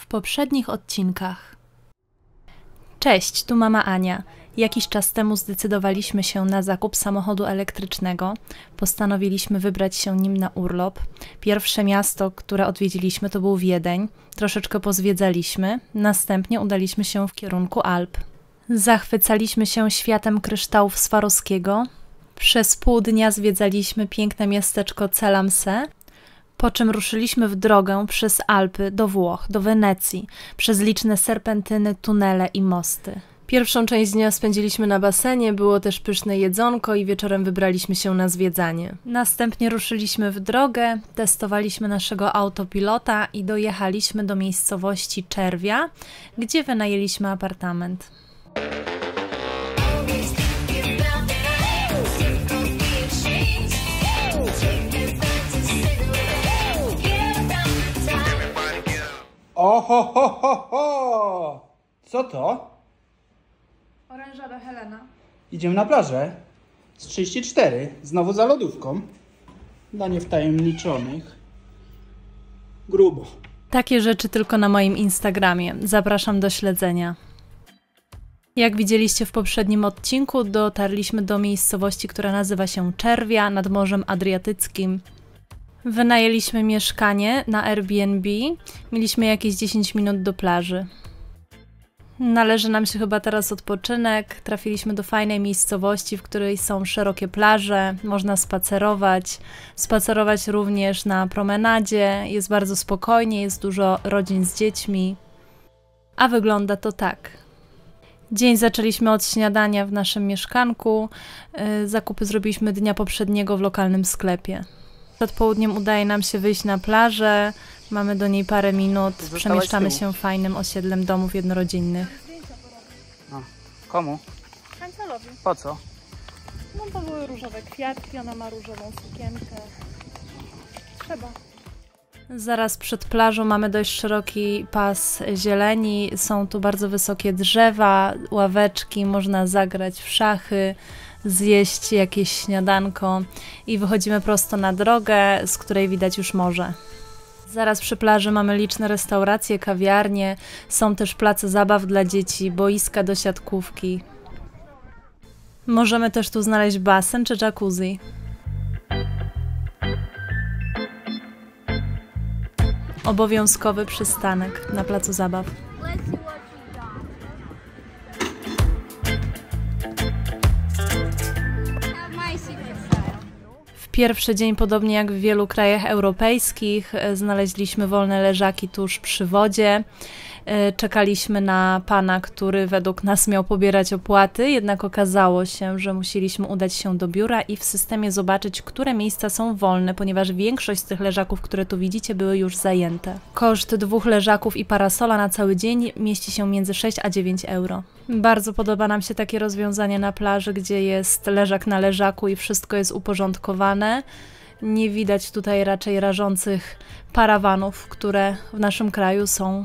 w poprzednich odcinkach. Cześć, tu mama Ania. Jakiś czas temu zdecydowaliśmy się na zakup samochodu elektrycznego. Postanowiliśmy wybrać się nim na urlop. Pierwsze miasto, które odwiedziliśmy, to był Wiedeń. Troszeczkę pozwiedzaliśmy, następnie udaliśmy się w kierunku Alp. Zachwycaliśmy się światem kryształów Swarowskiego. Przez pół dnia zwiedzaliśmy piękne miasteczko Celamse, po czym ruszyliśmy w drogę przez Alpy do Włoch, do Wenecji, przez liczne serpentyny, tunele i mosty. Pierwszą część dnia spędziliśmy na basenie, było też pyszne jedzonko i wieczorem wybraliśmy się na zwiedzanie. Następnie ruszyliśmy w drogę, testowaliśmy naszego autopilota i dojechaliśmy do miejscowości Czerwia, gdzie wynajęliśmy apartament. Oho, ho, ho, ho! Co to? Orężada Helena. Idziemy na plażę. Z 34. Znowu za lodówką. Dla niewtajemniczonych. Grubo. Takie rzeczy tylko na moim Instagramie. Zapraszam do śledzenia. Jak widzieliście w poprzednim odcinku, dotarliśmy do miejscowości, która nazywa się Czerwia nad Morzem Adriatyckim. Wynajęliśmy mieszkanie na Airbnb. Mieliśmy jakieś 10 minut do plaży. Należy nam się chyba teraz odpoczynek. Trafiliśmy do fajnej miejscowości, w której są szerokie plaże, można spacerować. Spacerować również na promenadzie. Jest bardzo spokojnie, jest dużo rodzin z dziećmi. A wygląda to tak. Dzień zaczęliśmy od śniadania w naszym mieszkanku. Yy, Zakupy zrobiliśmy dnia poprzedniego w lokalnym sklepie. Przed południem udaje nam się wyjść na plażę. Mamy do niej parę minut. Zostałaś Przemieszczamy tyłu. się fajnym osiedlem domów jednorodzinnych. No. Komu? Kancalowi. Po co? No to były różowe kwiatki, ona ma różową sukienkę. Trzeba. Zaraz przed plażą mamy dość szeroki pas zieleni. Są tu bardzo wysokie drzewa, ławeczki, można zagrać w szachy, zjeść jakieś śniadanko i wychodzimy prosto na drogę, z której widać już morze. Zaraz przy plaży mamy liczne restauracje, kawiarnie, są też place zabaw dla dzieci, boiska do siatkówki. Możemy też tu znaleźć basen czy jacuzzi. Obowiązkowy przystanek na placu zabaw. W pierwszy dzień, podobnie jak w wielu krajach europejskich, e, znaleźliśmy wolne leżaki tuż przy wodzie. E, Czekaliśmy na pana, który według nas miał pobierać opłaty, jednak okazało się, że musieliśmy udać się do biura i w systemie zobaczyć, które miejsca są wolne, ponieważ większość z tych leżaków, które tu widzicie, były już zajęte. Koszt dwóch leżaków i parasola na cały dzień mieści się między 6 a 9 euro. Bardzo podoba nam się takie rozwiązanie na plaży, gdzie jest leżak na leżaku i wszystko jest uporządkowane. Nie widać tutaj raczej rażących parawanów, które w naszym kraju są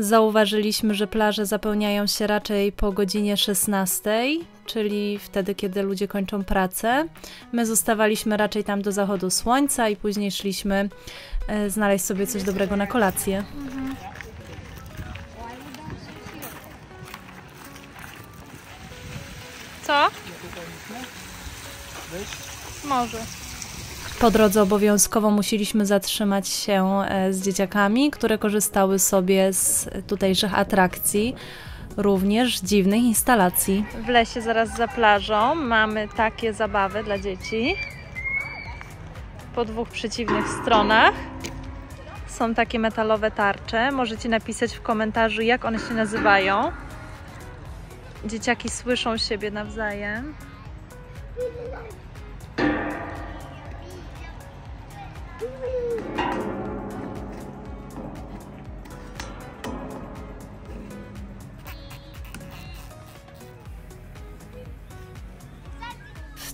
Zauważyliśmy, że plaże zapełniają się raczej po godzinie 16, czyli wtedy, kiedy ludzie kończą pracę. My zostawaliśmy raczej tam do zachodu słońca i później szliśmy e, znaleźć sobie coś dobrego na kolację. Co? Może. Po drodze obowiązkowo musieliśmy zatrzymać się e, z dzieciakami, które korzystały sobie z tutejszych atrakcji, również dziwnych instalacji. W lesie zaraz za plażą mamy takie zabawy dla dzieci. Po dwóch przeciwnych stronach są takie metalowe tarcze. Możecie napisać w komentarzu, jak one się nazywają. Dzieciaki słyszą siebie nawzajem.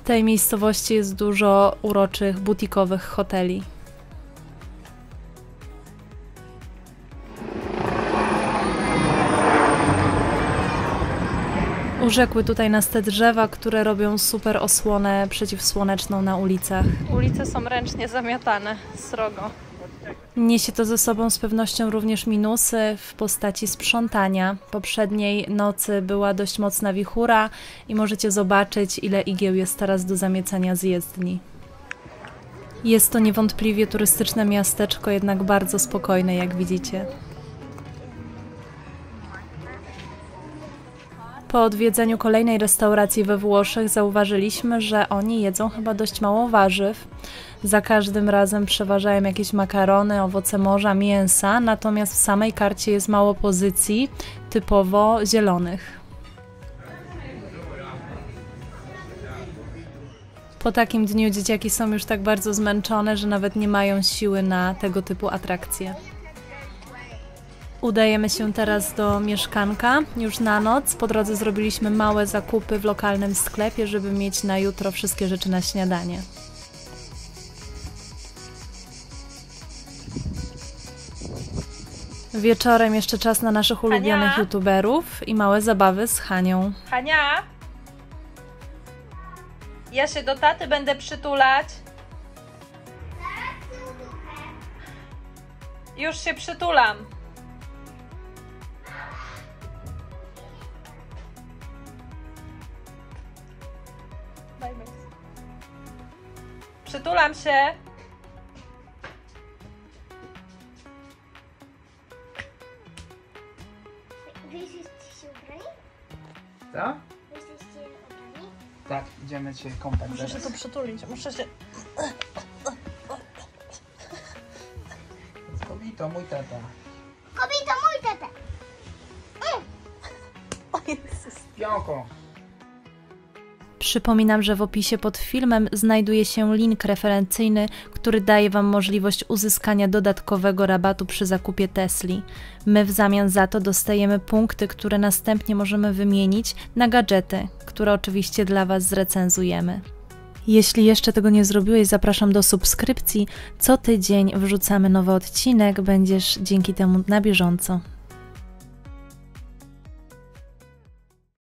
Tej miejscowości jest dużo uroczych, butikowych hoteli. Urzekły tutaj nas te drzewa, które robią super osłonę przeciwsłoneczną na ulicach. Ulice są ręcznie zamiatane srogo. Niesie to ze sobą z pewnością również minusy w postaci sprzątania. Poprzedniej nocy była dość mocna wichura i możecie zobaczyć, ile igieł jest teraz do zamiecania z jezdni. Jest to niewątpliwie turystyczne miasteczko, jednak bardzo spokojne, jak widzicie. Po odwiedzeniu kolejnej restauracji we Włoszech zauważyliśmy, że oni jedzą chyba dość mało warzyw. Za każdym razem przeważają jakieś makarony, owoce morza, mięsa, natomiast w samej karcie jest mało pozycji typowo zielonych. Po takim dniu dzieciaki są już tak bardzo zmęczone, że nawet nie mają siły na tego typu atrakcje. Udajemy się teraz do mieszkanka już na noc. Po drodze zrobiliśmy małe zakupy w lokalnym sklepie, żeby mieć na jutro wszystkie rzeczy na śniadanie. Wieczorem jeszcze czas na naszych ulubionych Hania? youtuberów i małe zabawy z Hanią. Hania! Ja się do taty będę przytulać. Już się przytulam. Przytulam się. Wy jesteście ubrani? Tak, idziemy cię kąpać Muszę się zaraz. tu przytulić. Muszę się. Kobito, mój tata. Kobito, mój tata! O Jezus. Pionko. Przypominam, że w opisie pod filmem znajduje się link referencyjny, który daje Wam możliwość uzyskania dodatkowego rabatu przy zakupie Tesli. My w zamian za to dostajemy punkty, które następnie możemy wymienić na gadżety, które oczywiście dla Was zrecenzujemy. Jeśli jeszcze tego nie zrobiłeś, zapraszam do subskrypcji. Co tydzień wrzucamy nowy odcinek, będziesz dzięki temu na bieżąco.